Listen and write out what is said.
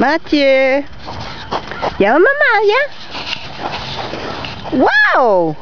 Matthew. Llama mamá, yeah. ¡Wow!